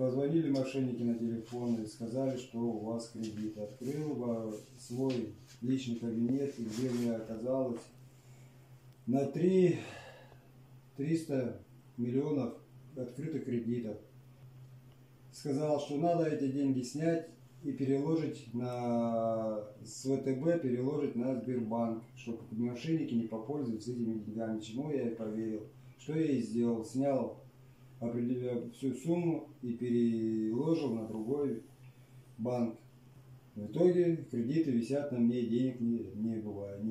Позвонили мошенники на телефон и сказали, что у вас кредит. Открыл свой личный кабинет, и где меня оказалось на 3 300 миллионов открытых кредитов. Сказал, что надо эти деньги снять и переложить на с ВТБ, переложить на Сбербанк, чтобы мошенники не попользовались этими деньгами. Чему я и поверил. Что я и сделал. Снял определил всю сумму и переложил на другой банк. В итоге кредиты висят на мне, денег не, не бывает.